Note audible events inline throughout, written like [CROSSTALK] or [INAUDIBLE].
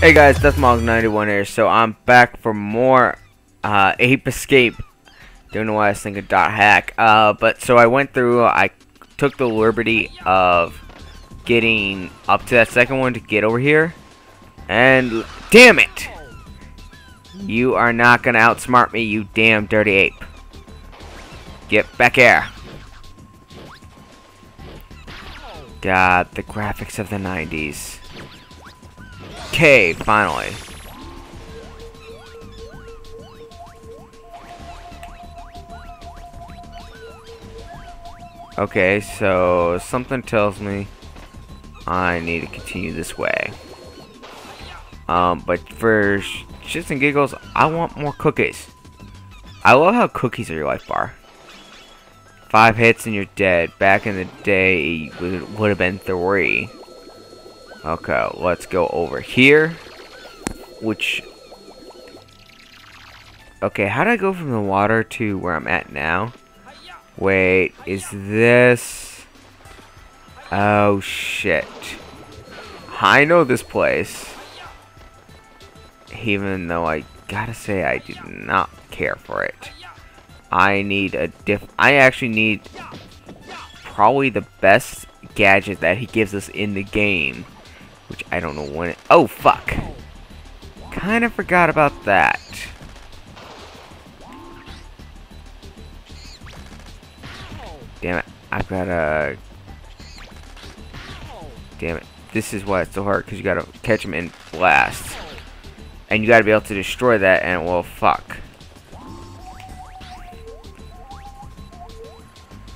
Hey guys, Deathmog91 here, so I'm back for more uh, Ape Escape. Don't know why I was thinking dot hack. Uh, but so I went through, I took the liberty of getting up to that second one to get over here. And damn it! You are not gonna outsmart me, you damn dirty ape. Get back here. God, the graphics of the 90s. Okay, finally. Okay, so something tells me I need to continue this way. Um, but for shits and giggles, I want more cookies. I love how cookies are your life bar. Five hits and you're dead. Back in the day, it would have been three. Okay, let's go over here. Which... Okay, how do I go from the water to where I'm at now? Wait, is this... Oh, shit. I know this place. Even though I gotta say I do not care for it. I need a diff... I actually need probably the best gadget that he gives us in the game. Which I don't know when it... Oh, fuck. Kind of forgot about that. Damn it. I've got a... Damn it. This is why it's so hard, because you got to catch them in blast. And you got to be able to destroy that, and well, fuck.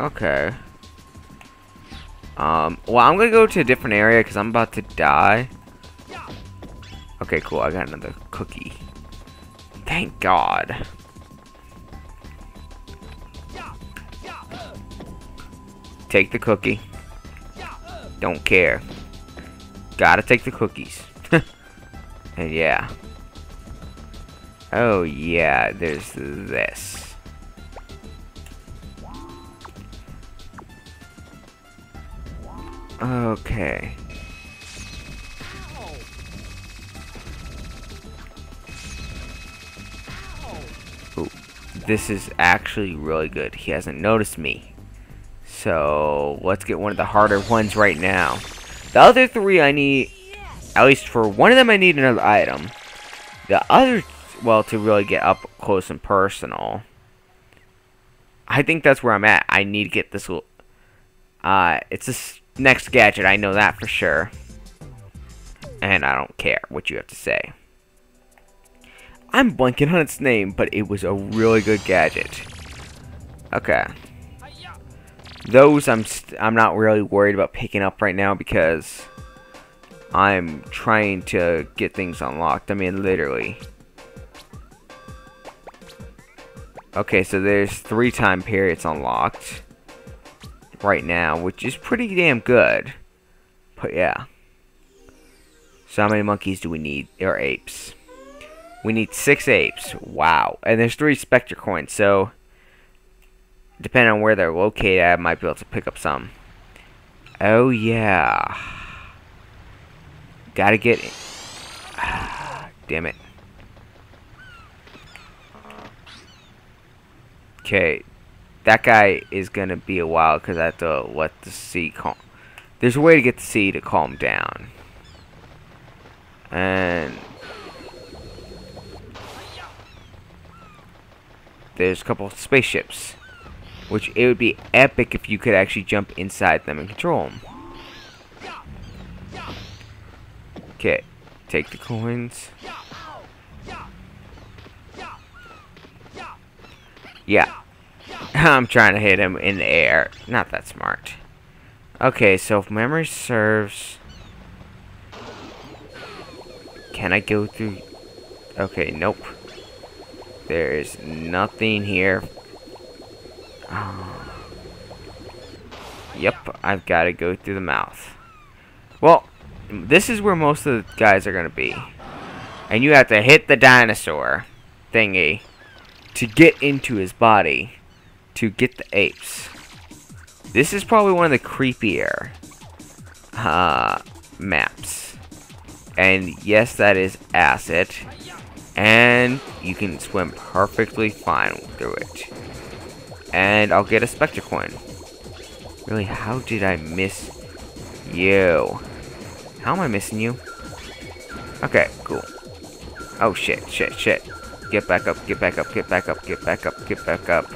Okay. Um, well, I'm gonna go to a different area because I'm about to die. Okay, cool. I got another cookie. Thank God. Take the cookie. Don't care. Gotta take the cookies. [LAUGHS] and yeah. Oh yeah, there's this. Okay. Ooh, this is actually really good. He hasn't noticed me. So, let's get one of the harder ones right now. The other three I need, at least for one of them I need another item. The other, well, to really get up close and personal. I think that's where I'm at. I need to get this uh, it's a next gadget. I know that for sure. And I don't care what you have to say. I'm blanking on its name, but it was a really good gadget. Okay. Those I'm I'm not really worried about picking up right now because I'm trying to get things unlocked. I mean, literally. Okay, so there's three time periods unlocked right now, which is pretty damn good. But yeah. So how many monkeys do we need? Or apes? We need six apes. Wow. And there's three Spectre coins, so depending on where they're located, I might be able to pick up some. Oh, yeah. Gotta get... it. [SIGHS] Damn it. Okay. That guy is gonna be a while because I have to let the sea calm. There's a way to get the sea to calm down. And... There's a couple of spaceships. Which it would be epic if you could actually jump inside them and control them. Okay, take the coins. Yeah. [LAUGHS] I'm trying to hit him in the air. Not that smart. Okay, so if memory serves... Can I go through... Okay, nope. There's nothing here [SIGHS] Yep, I've got to go through the mouth. Well, this is where most of the guys are going to be. And you have to hit the dinosaur thingy to get into his body to get the apes. This is probably one of the creepier uh, maps And yes, that is acid. And you can swim perfectly fine through it. And I'll get a Spectre coin. Really, how did I miss you? How am I missing you? Okay, cool. Oh shit, shit, shit. Get back up, get back up, get back up, get back up, get back up.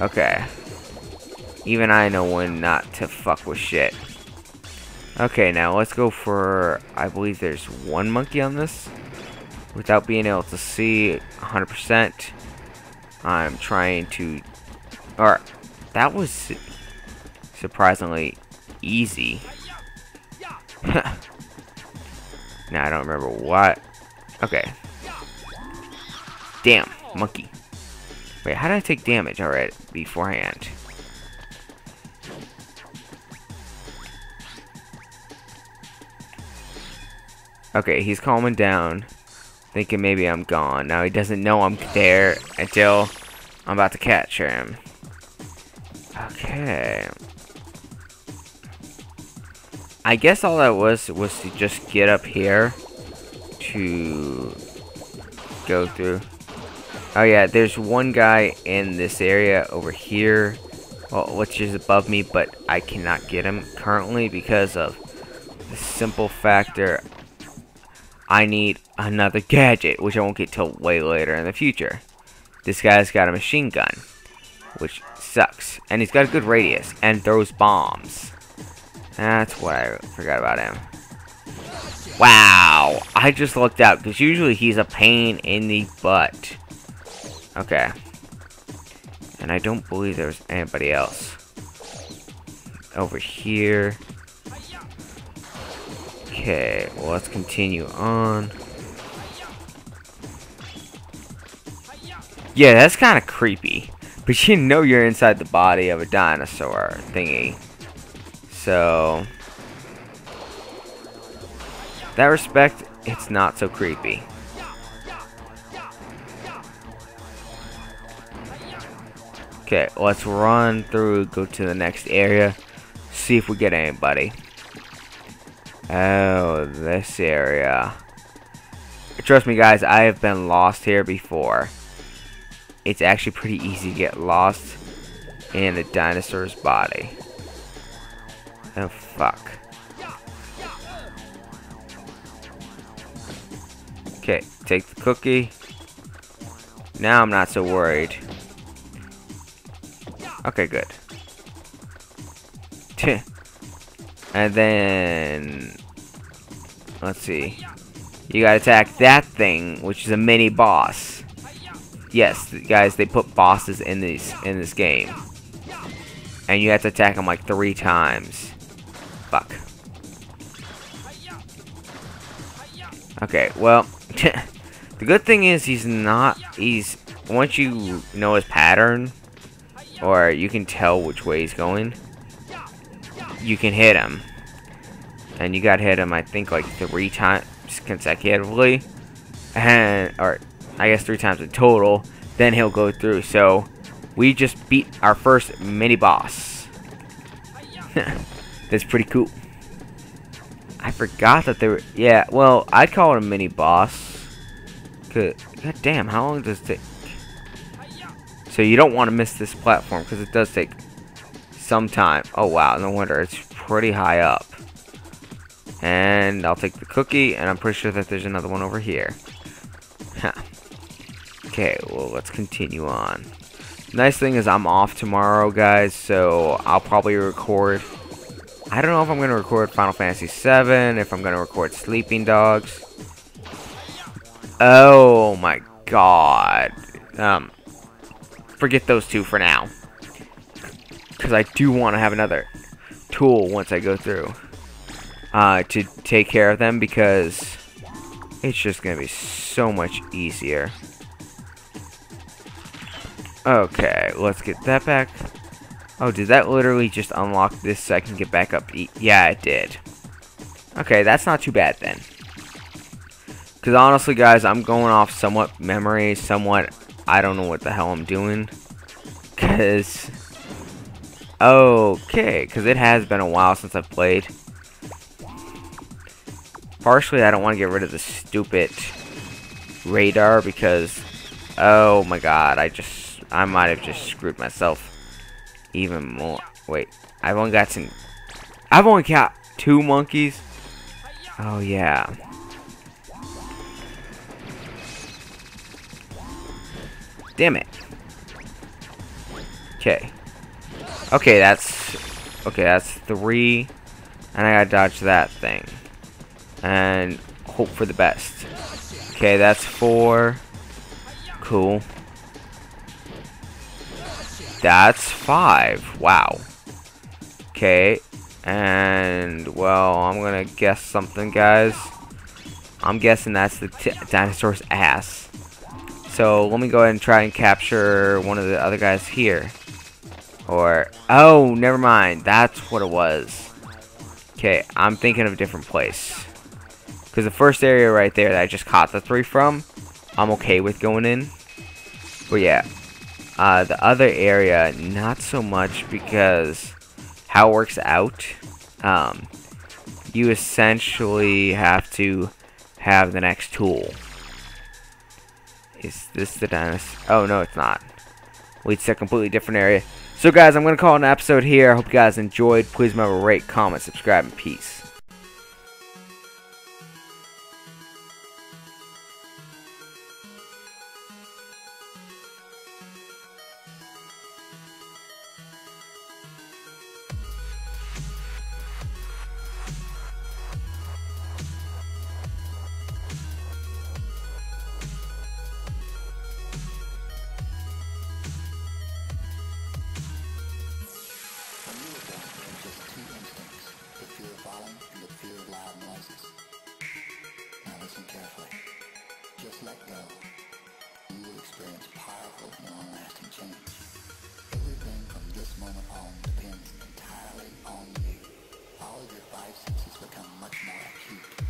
Okay. Even I know when not to fuck with shit. Okay, now let's go for... I believe there's one monkey on this. Without being able to see 100%. I'm trying to... Or, that was surprisingly easy. [LAUGHS] now I don't remember what. Okay. Damn, monkey. Wait, how did I take damage already beforehand? Okay, he's calming down. Thinking maybe I'm gone. Now he doesn't know I'm there until I'm about to catch him. Okay. I guess all that was was to just get up here to go through. Oh yeah, there's one guy in this area over here, well, which is above me, but I cannot get him currently because of the simple factor I need another gadget, which I won't get till way later in the future. This guy's got a machine gun, which sucks. And he's got a good radius, and throws bombs. That's what I forgot about him. Wow, I just looked out, because usually he's a pain in the butt. Okay. And I don't believe there's anybody else. Over here. Okay, well, let's continue on. Yeah, that's kind of creepy. But you know you're inside the body of a dinosaur thingy. So... That respect, it's not so creepy. Okay, let's run through, go to the next area, see if we get anybody. Oh, this area. Trust me guys, I have been lost here before. It's actually pretty easy to get lost in a dinosaur's body. Oh, fuck. Okay, take the cookie. Now I'm not so worried. Okay, good. And then, let's see. You gotta attack that thing, which is a mini boss. Yes, guys, they put bosses in this in this game, and you have to attack them like three times. Fuck. Okay, well, [LAUGHS] the good thing is he's not. He's once you know his pattern, or you can tell which way he's going you can hit him. And you got hit him, I think, like three times consecutively. And, or, I guess three times in total. Then he'll go through. So, we just beat our first mini-boss. [LAUGHS] That's pretty cool. I forgot that there were... Yeah, well, I'd call it a mini-boss. God damn, how long does it take? So you don't want to miss this platform, because it does take some time. Oh wow, no wonder. It's pretty high up. And I'll take the cookie, and I'm pretty sure that there's another one over here. Huh. Okay, well, let's continue on. Nice thing is I'm off tomorrow, guys, so I'll probably record... I don't know if I'm going to record Final Fantasy VII, if I'm going to record Sleeping Dogs. Oh, my God. Um, forget those two for now because I do want to have another tool once I go through uh, to take care of them because it's just going to be so much easier. Okay, let's get that back. Oh, did that literally just unlock this so I can get back up? Yeah, it did. Okay, that's not too bad then. Because honestly, guys, I'm going off somewhat memory, somewhat I don't know what the hell I'm doing. Because Okay, because it has been a while since I've played. Partially, I don't want to get rid of the stupid radar because, oh my god, I just, I might have just screwed myself even more. Wait, I've only got some, I've only got two monkeys. Oh yeah. Damn it. Okay. Okay, that's, okay, that's three, and I gotta dodge that thing and hope for the best. Okay, that's four. Cool. That's five. Wow. Okay, and well, I'm gonna guess something, guys. I'm guessing that's the dinosaur's ass. So let me go ahead and try and capture one of the other guys here. Or, oh, never mind. That's what it was. Okay, I'm thinking of a different place. Because the first area right there that I just caught the three from, I'm okay with going in. But yeah, uh, the other area, not so much because how it works out, um, you essentially have to have the next tool. Is this the dinosaur? Oh, no, it's not. Leads to a completely different area. So, guys, I'm going to call an episode here. I hope you guys enjoyed. Please remember rate, comment, subscribe, and peace. the fear of loud noises. Now listen carefully. Just let go. You will experience powerful and long-lasting change. Everything from this moment on depends entirely on you. All of your five senses become much more acute.